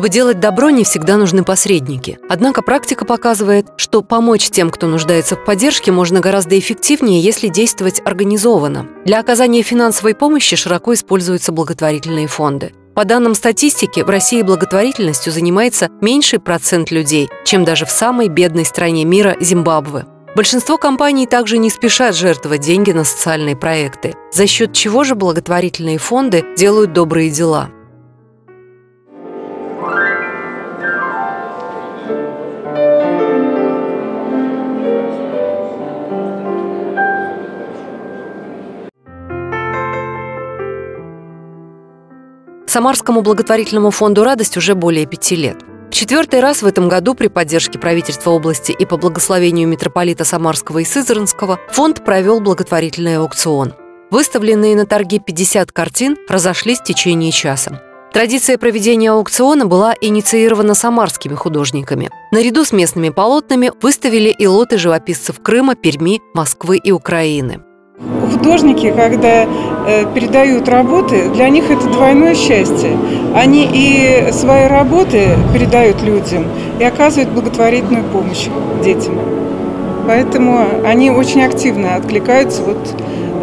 Чтобы делать добро, не всегда нужны посредники. Однако практика показывает, что помочь тем, кто нуждается в поддержке, можно гораздо эффективнее, если действовать организованно. Для оказания финансовой помощи широко используются благотворительные фонды. По данным статистики, в России благотворительностью занимается меньший процент людей, чем даже в самой бедной стране мира – Зимбабве. Большинство компаний также не спешат жертвовать деньги на социальные проекты, за счет чего же благотворительные фонды делают добрые дела. Самарскому благотворительному фонду «Радость» уже более пяти лет. В четвертый раз в этом году при поддержке правительства области и по благословению митрополита Самарского и Сызранского фонд провел благотворительный аукцион. Выставленные на торги 50 картин разошлись в течение часа. Традиция проведения аукциона была инициирована самарскими художниками. Наряду с местными полотнами выставили и лоты живописцев Крыма, Перми, Москвы и Украины. Художники, когда э, передают работы, для них это двойное счастье. Они и свои работы передают людям, и оказывают благотворительную помощь детям. Поэтому они очень активно откликаются вот,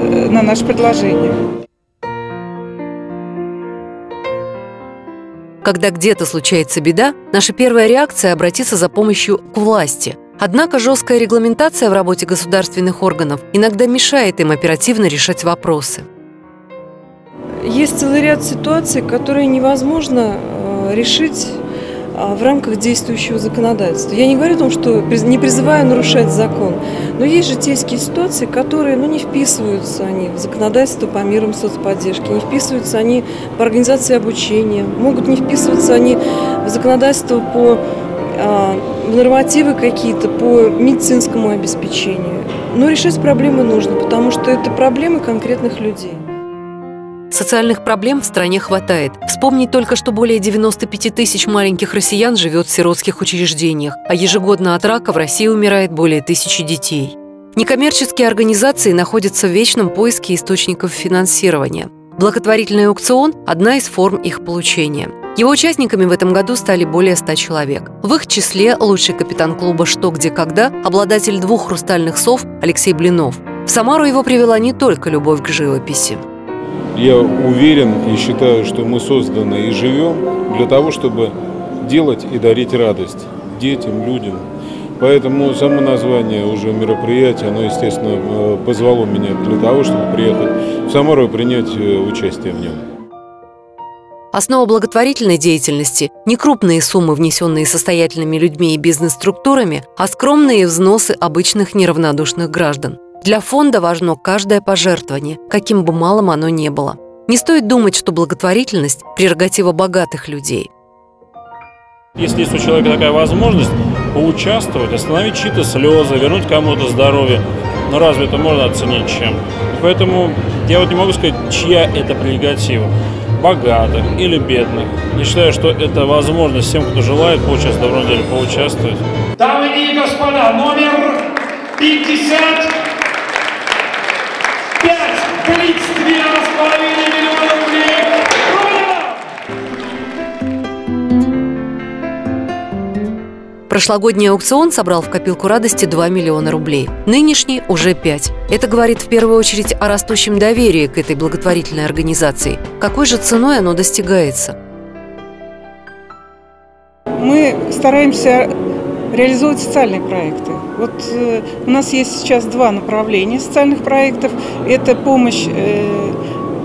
э, на наше предложение. Когда где-то случается беда, наша первая реакция – обратиться за помощью к власти – Однако жесткая регламентация в работе государственных органов иногда мешает им оперативно решать вопросы. Есть целый ряд ситуаций, которые невозможно э, решить э, в рамках действующего законодательства. Я не говорю о том, что не призываю нарушать закон, но есть житейские ситуации, которые ну, не вписываются они в законодательство по мерам соцподдержки, не вписываются они по организации обучения, могут не вписываться они в законодательство по а, нормативы какие-то по медицинскому обеспечению. Но решить проблемы нужно, потому что это проблемы конкретных людей. Социальных проблем в стране хватает. Вспомнить только, что более 95 тысяч маленьких россиян живет в сиротских учреждениях, а ежегодно от рака в России умирает более тысячи детей. Некоммерческие организации находятся в вечном поиске источников финансирования. Благотворительный аукцион – одна из форм их получения – его участниками в этом году стали более 100 человек. В их числе лучший капитан клуба «Что, где, когда», обладатель двух хрустальных сов Алексей Блинов. В Самару его привела не только любовь к живописи. Я уверен и считаю, что мы созданы и живем для того, чтобы делать и дарить радость детям, людям. Поэтому само название уже мероприятия, оно, естественно, э, позвало меня для того, чтобы приехать в Самару и принять э, участие в нем. Основа благотворительной деятельности – не крупные суммы, внесенные состоятельными людьми и бизнес-структурами, а скромные взносы обычных неравнодушных граждан. Для фонда важно каждое пожертвование, каким бы малым оно ни было. Не стоит думать, что благотворительность – прерогатива богатых людей. Если есть у человека такая возможность поучаствовать, остановить чьи-то слезы, вернуть кому-то здоровье, ну разве это можно оценить чем? Поэтому я вот не могу сказать, чья это прерогатива богатых или бедных. Не считаю, что это возможность всем, кто желает поучаствовать, в добром деле поучаствовать. Дамы и господа, номер 50 5 Прошлогодний аукцион собрал в копилку радости 2 миллиона рублей. Нынешний – уже 5. Это говорит в первую очередь о растущем доверии к этой благотворительной организации. Какой же ценой оно достигается? Мы стараемся реализовывать социальные проекты. Вот э, у нас есть сейчас два направления социальных проектов. Это помощь э,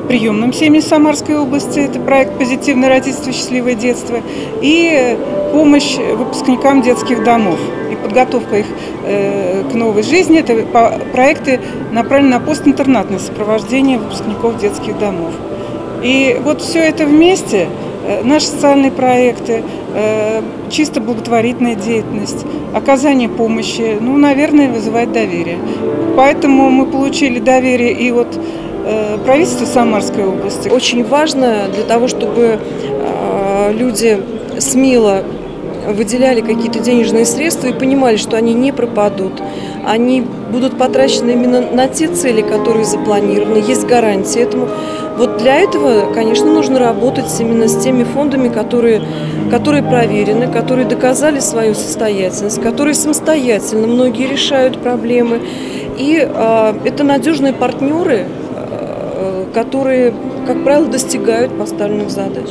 приемным семьям Самарской области, это проект «Позитивное родительство. Счастливое детство», и помощь выпускникам детских домов и подготовка их э, к новой жизни. Это проекты направлены на постинтернатное сопровождение выпускников детских домов. И вот все это вместе, э, наши социальные проекты, э, чисто благотворительная деятельность, оказание помощи, ну, наверное, вызывает доверие. Поэтому мы получили доверие и от Э, правительству Самарской области. Очень важно для того, чтобы э, люди смело выделяли какие-то денежные средства и понимали, что они не пропадут, они будут потрачены именно на те цели, которые запланированы, есть гарантии этому. Вот для этого, конечно, нужно работать именно с теми фондами, которые, которые проверены, которые доказали свою состоятельность, которые самостоятельно многие решают проблемы. И э, это надежные партнеры, э, которые, как правило, достигают поставленных задач.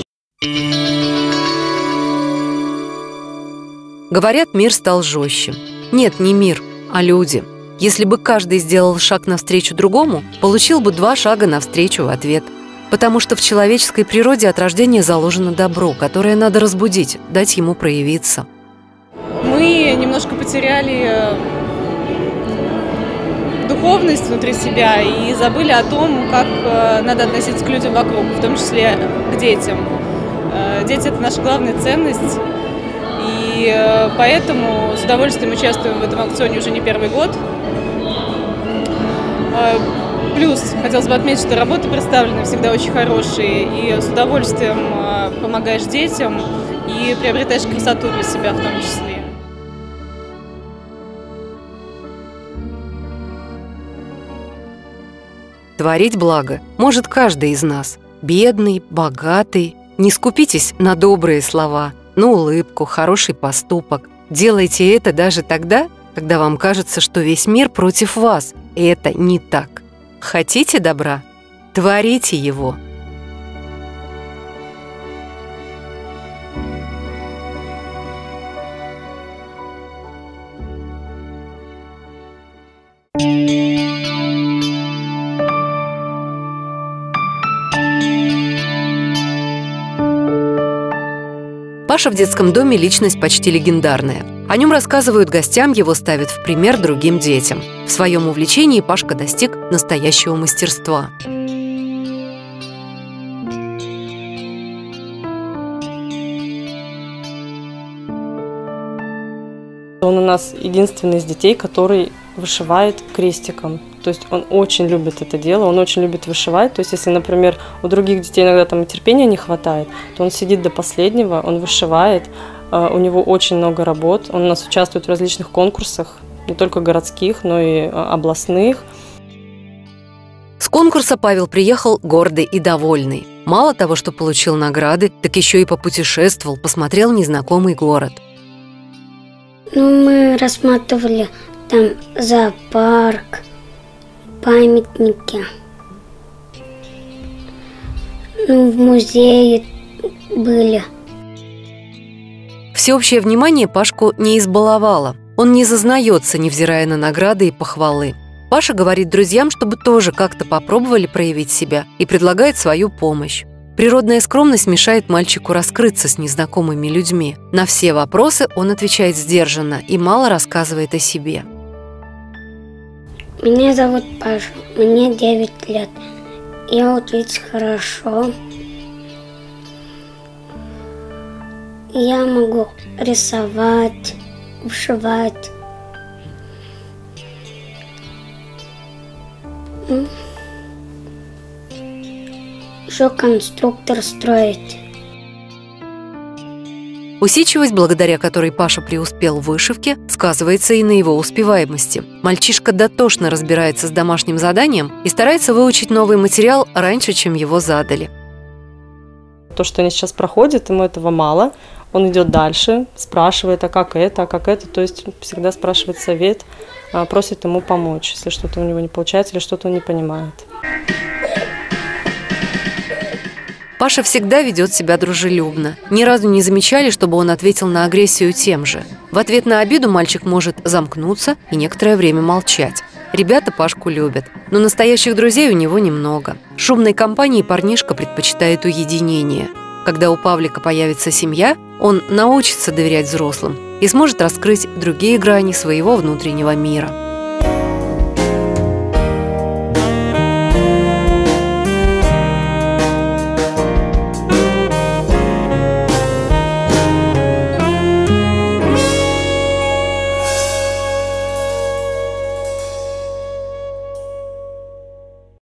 Говорят, мир стал жестче. Нет, не мир, а люди. Если бы каждый сделал шаг навстречу другому, получил бы два шага навстречу в ответ. Потому что в человеческой природе от рождения заложено добро, которое надо разбудить, дать ему проявиться. Мы немножко потеряли э, духовность внутри себя и забыли о том, как э, надо относиться к людям вокруг, в том числе к детям. Э, дети – это наша главная ценность, и э, поэтому с удовольствием участвуем в этом аукционе уже не первый год. Плюс хотелось бы отметить, что работы представлены всегда очень хорошие, и с удовольствием помогаешь детям и приобретаешь красоту для себя в том числе. Творить благо может каждый из нас. Бедный, богатый. Не скупитесь на добрые слова – на улыбку, хороший поступок. Делайте это даже тогда, когда вам кажется, что весь мир против вас. И это не так. Хотите добра? Творите его. Паша в детском доме – личность почти легендарная. О нем рассказывают гостям, его ставят в пример другим детям. В своем увлечении Пашка достиг настоящего мастерства. Он у нас единственный из детей, который вышивает крестиком. То есть он очень любит это дело, он очень любит вышивать. То есть если, например, у других детей иногда там терпения не хватает, то он сидит до последнего, он вышивает. А, у него очень много работ. Он у нас участвует в различных конкурсах, не только городских, но и а, областных. С конкурса Павел приехал гордый и довольный. Мало того, что получил награды, так еще и попутешествовал, посмотрел незнакомый город – ну, мы рассматривали там зоопарк, памятники. Ну, в музее были. Всеобщее внимание Пашку не избаловало. Он не зазнается, невзирая на награды и похвалы. Паша говорит друзьям, чтобы тоже как-то попробовали проявить себя и предлагает свою помощь. Природная скромность мешает мальчику раскрыться с незнакомыми людьми. На все вопросы он отвечает сдержанно и мало рассказывает о себе. Меня зовут Паша, мне 9 лет. Я учусь хорошо. Я могу рисовать, вышивать. еще конструктор строить. Усидчивость, благодаря которой Паша преуспел в вышивке, сказывается и на его успеваемости. Мальчишка дотошно разбирается с домашним заданием и старается выучить новый материал раньше, чем его задали. То, что они сейчас проходят, ему этого мало. Он идет дальше, спрашивает, а как это, а как это. То есть всегда спрашивает совет, а, просит ему помочь, если что-то у него не получается или что-то он не понимает. Паша всегда ведет себя дружелюбно. Ни разу не замечали, чтобы он ответил на агрессию тем же. В ответ на обиду мальчик может замкнуться и некоторое время молчать. Ребята Пашку любят, но настоящих друзей у него немного. Шумной компании парнишка предпочитает уединение. Когда у Павлика появится семья, он научится доверять взрослым и сможет раскрыть другие грани своего внутреннего мира.